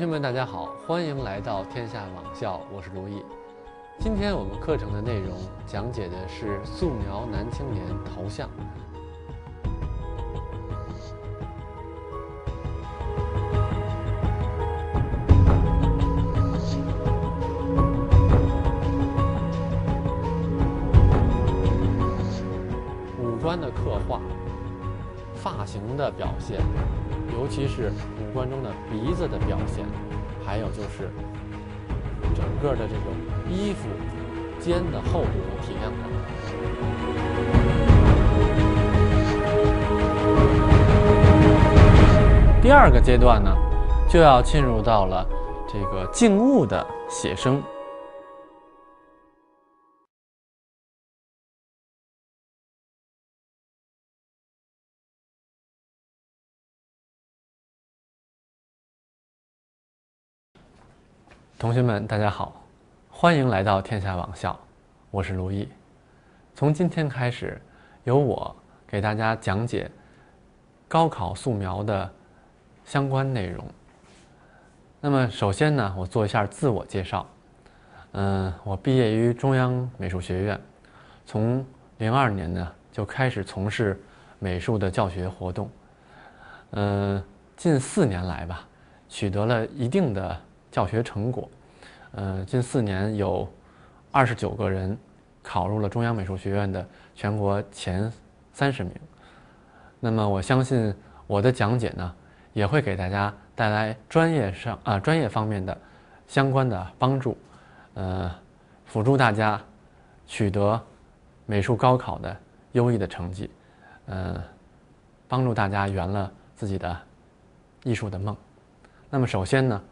同学们，大家好，欢迎来到天下网校，我是卢毅。今天我们课程的内容讲解的是素描男青年头像。五官的刻画，发型的表现。尤其是五官中的鼻子的表现，还有就是整个的这种衣服肩的厚度和体量等。第二个阶段呢，就要进入到了这个静物的写生。同学们，大家好，欢迎来到天下网校，我是卢毅。从今天开始，由我给大家讲解高考素描的相关内容。那么，首先呢，我做一下自我介绍。嗯，我毕业于中央美术学院，从零二年呢就开始从事美术的教学活动。嗯，近四年来吧，取得了一定的。教学成果，呃，近四年有二十九个人考入了中央美术学院的全国前三十名。那么我相信我的讲解呢，也会给大家带来专业上啊专业方面的相关的帮助，呃，辅助大家取得美术高考的优异的成绩，呃，帮助大家圆了自己的艺术的梦。那么首先呢。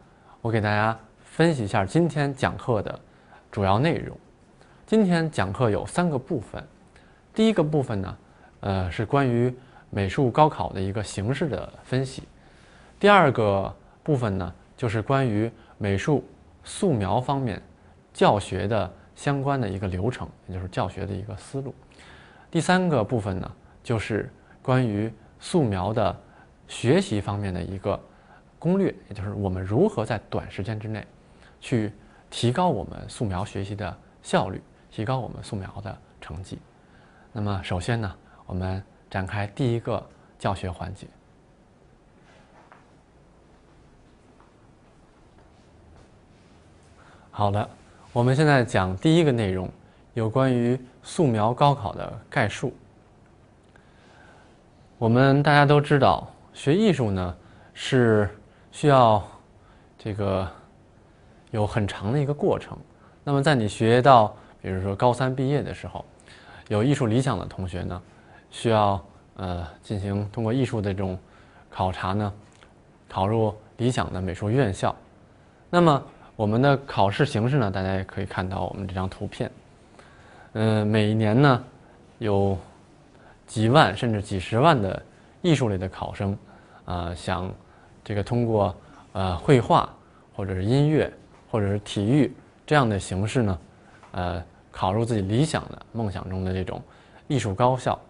我给大家分析一下今天讲课的主要内容。今天讲课有三个部分，第一个部分呢，呃，是关于美术高考的一个形式的分析；第二个部分呢，就是关于美术素描方面教学的相关的一个流程，也就是教学的一个思路；第三个部分呢，就是关于素描的学习方面的一个。攻略，也就是我们如何在短时间之内，去提高我们素描学习的效率，提高我们素描的成绩。那么，首先呢，我们展开第一个教学环节。好了，我们现在讲第一个内容，有关于素描高考的概述。我们大家都知道，学艺术呢是。需要这个有很长的一个过程。那么，在你学到，比如说高三毕业的时候，有艺术理想的同学呢，需要呃进行通过艺术的这种考察呢，考入理想的美术院校。那么，我们的考试形式呢，大家也可以看到我们这张图片。嗯，每一年呢，有几万甚至几十万的艺术类的考生啊，想。这个通过呃绘画或者是音乐或者是体育这样的形式呢，呃考入自己理想的梦想中的这种艺术高校。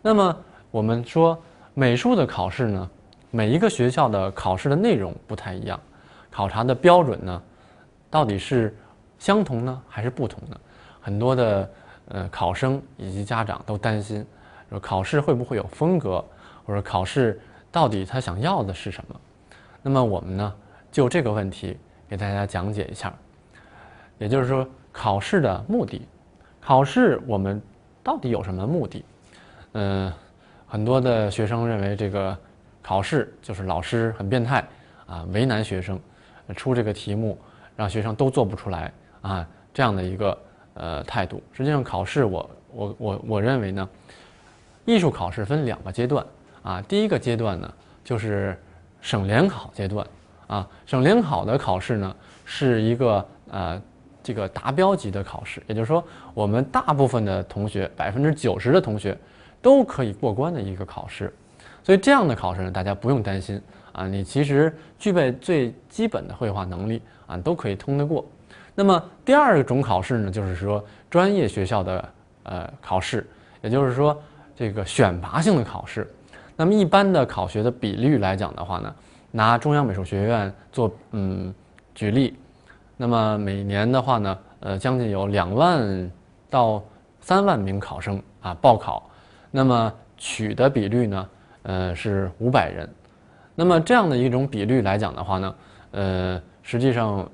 那么我们说美术的考试呢，每一个学校的考试的内容不太一样，考察的标准呢，到底是相同呢还是不同的？很多的呃考生以及家长都担心，说考试会不会有风格，或者考试。到底他想要的是什么？那么我们呢，就这个问题给大家讲解一下。也就是说，考试的目的，考试我们到底有什么目的？嗯，很多的学生认为这个考试就是老师很变态啊，为难学生，出这个题目让学生都做不出来啊，这样的一个呃态度。实际上，考试我我我我认为呢，艺术考试分两个阶段。啊，第一个阶段呢，就是省联考阶段。啊，省联考的考试呢，是一个呃，这个达标级的考试，也就是说，我们大部分的同学，百分之九十的同学都可以过关的一个考试。所以这样的考试呢，大家不用担心啊，你其实具备最基本的绘画能力啊，都可以通得过。那么第二种考试呢，就是说专业学校的呃考试，也就是说这个选拔性的考试。那么一般的考学的比率来讲的话呢，拿中央美术学院做嗯举例，那么每年的话呢，呃，将近有两万到三万名考生啊报考，那么取的比率呢，呃是五百人，那么这样的一种比率来讲的话呢，呃，实际上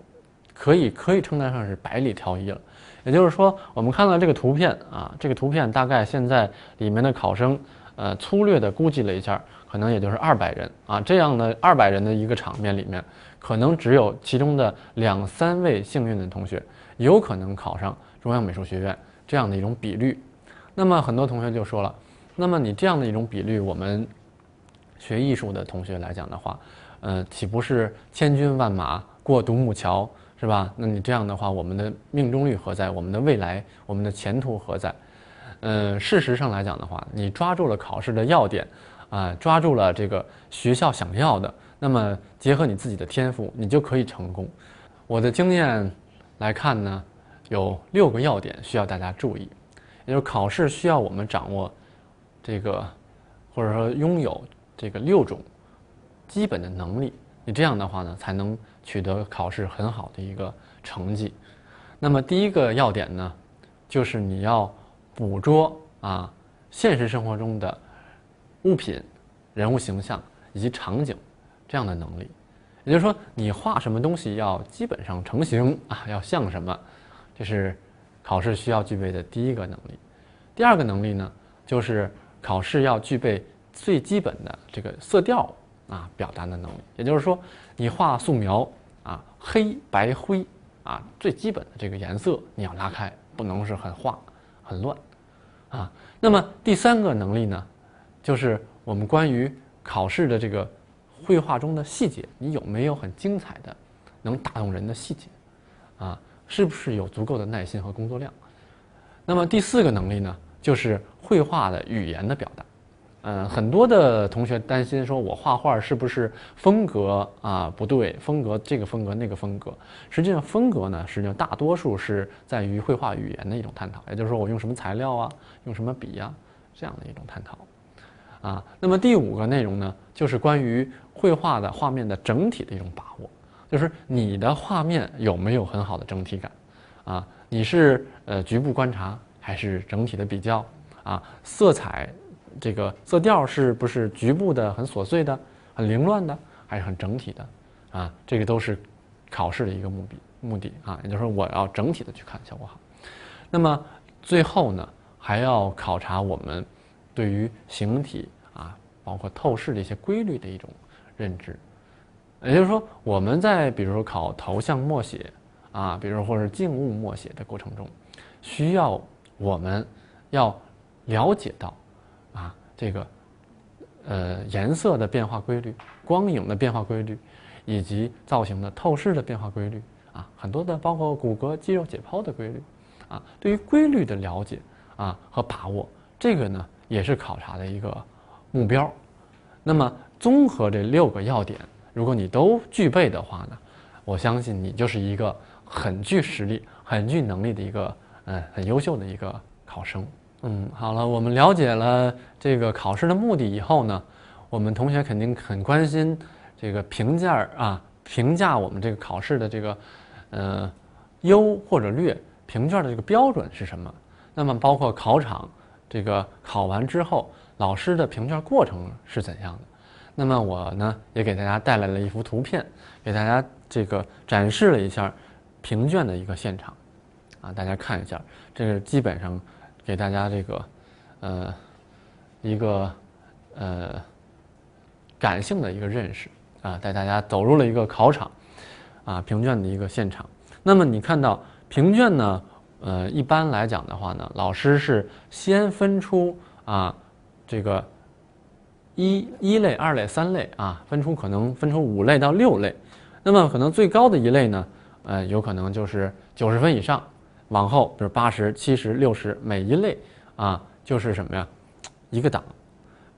可以可以称得上是百里挑一了。也就是说，我们看到这个图片啊，这个图片大概现在里面的考生，呃，粗略的估计了一下。可能也就是二百人啊，这样的二百人的一个场面里面，可能只有其中的两三位幸运的同学有可能考上中央美术学院这样的一种比率。那么很多同学就说了，那么你这样的一种比率，我们学艺术的同学来讲的话，呃，岂不是千军万马过独木桥，是吧？那你这样的话，我们的命中率何在？我们的未来，我们的前途何在？嗯，事实上来讲的话，你抓住了考试的要点。啊，抓住了这个学校想要的，那么结合你自己的天赋，你就可以成功。我的经验来看呢，有六个要点需要大家注意，也就是考试需要我们掌握这个，或者说拥有这个六种基本的能力，你这样的话呢，才能取得考试很好的一个成绩。那么第一个要点呢，就是你要捕捉啊现实生活中的。物品、人物形象以及场景这样的能力，也就是说，你画什么东西要基本上成型啊，要像什么，这是考试需要具备的第一个能力。第二个能力呢，就是考试要具备最基本的这个色调啊表达的能力。也就是说，你画素描啊，黑白灰啊，最基本的这个颜色你要拉开，不能是很画很乱啊。那么第三个能力呢？就是我们关于考试的这个绘画中的细节，你有没有很精彩的、能打动人的细节？啊，是不是有足够的耐心和工作量？那么第四个能力呢，就是绘画的语言的表达。嗯，很多的同学担心说，我画画是不是风格啊不对？风格这个风格那个风格，实际上风格呢，实际上大多数是在于绘画语言的一种探讨，也就是说，我用什么材料啊，用什么笔呀，这样的一种探讨。啊，那么第五个内容呢，就是关于绘画的画面的整体的一种把握，就是你的画面有没有很好的整体感，啊，你是呃局部观察还是整体的比较，啊，色彩这个色调是不是局部的很琐碎的、很凌乱的，还是很整体的，啊，这个都是考试的一个目的目的啊，也就是说我要整体的去看效果好。那么最后呢，还要考察我们。对于形体啊，包括透视的一些规律的一种认知，也就是说，我们在比如说考头像默写啊，比如说或者静物默写的过程中，需要我们要了解到这个呃颜色的变化规律、光影的变化规律，以及造型的透视的变化规律啊，很多的包括骨骼肌肉解剖的规律啊，对于规律的了解啊和把握，这个呢。也是考察的一个目标。那么，综合这六个要点，如果你都具备的话呢，我相信你就是一个很具实力、很具能力的一个嗯很优秀的一个考生。嗯，好了，我们了解了这个考试的目的以后呢，我们同学肯定很关心这个评价啊，评价我们这个考试的这个呃优或者劣，评卷的这个标准是什么？那么包括考场。这个考完之后，老师的评卷过程是怎样的？那么我呢，也给大家带来了一幅图片，给大家这个展示了一下评卷的一个现场，啊，大家看一下，这是基本上给大家这个呃一个呃感性的一个认识啊，带大家走入了一个考场啊评卷的一个现场。那么你看到评卷呢？呃，一般来讲的话呢，老师是先分出啊，这个一一类、二类、三类啊，分出可能分出五类到六类，那么可能最高的一类呢，呃，有可能就是九十分以上，往后比如八十七十六十，每一类啊就是什么呀，一个档，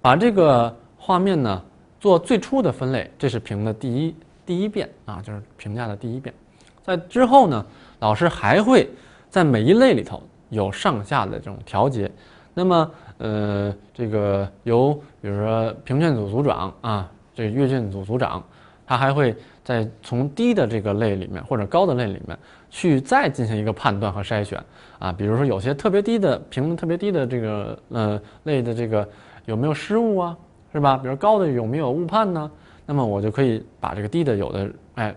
把这个画面呢做最初的分类，这是评的第一第一遍啊，就是评价的第一遍，在之后呢，老师还会。在每一类里头有上下的这种调节，那么呃，这个由比如说评卷组组长啊，这阅卷组组长他还会在从低的这个类里面或者高的类里面去再进行一个判断和筛选啊，比如说有些特别低的评论特别低的这个呃类的这个有没有失误啊，是吧？比如高的有没有误判呢？那么我就可以把这个低的有的哎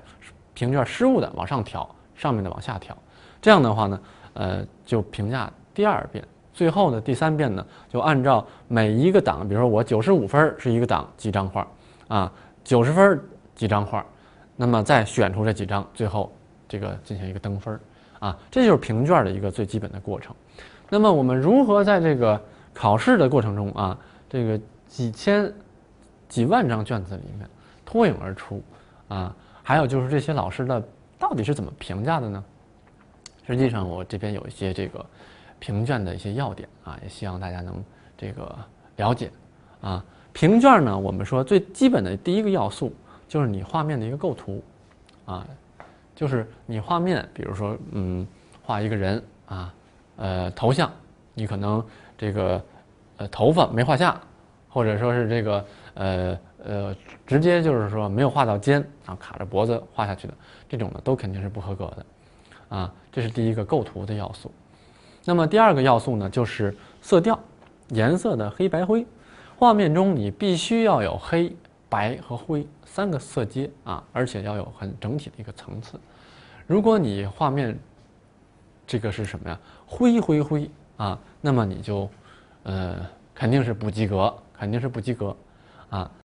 评卷失误的往上调，上面的往下调，这样的话呢，呃就评价第二遍。最后呢，第三遍呢，就按照每一个档，比如说我九十五分是一个档几张画，啊，九十分几张画，那么再选出这几张，最后这个进行一个登分啊，这就是评卷的一个最基本的过程。那么我们如何在这个考试的过程中啊，这个几千、几万张卷子里面脱颖而出啊？还有就是这些老师的到底是怎么评价的呢？实际上我这边有一些这个。评卷的一些要点啊，也希望大家能这个了解啊。评卷呢，我们说最基本的第一个要素就是你画面的一个构图啊，就是你画面，比如说嗯，画一个人啊，呃，头像，你可能这个呃头发没画下，或者说是这个呃呃直接就是说没有画到肩啊，卡着脖子画下去的这种呢，都肯定是不合格的啊。这是第一个构图的要素。那么第二个要素呢，就是色调，颜色的黑白灰。画面中你必须要有黑白和灰三个色阶啊，而且要有很整体的一个层次。如果你画面这个是什么呀？灰灰灰啊，那么你就呃肯定是不及格，肯定是不及格啊。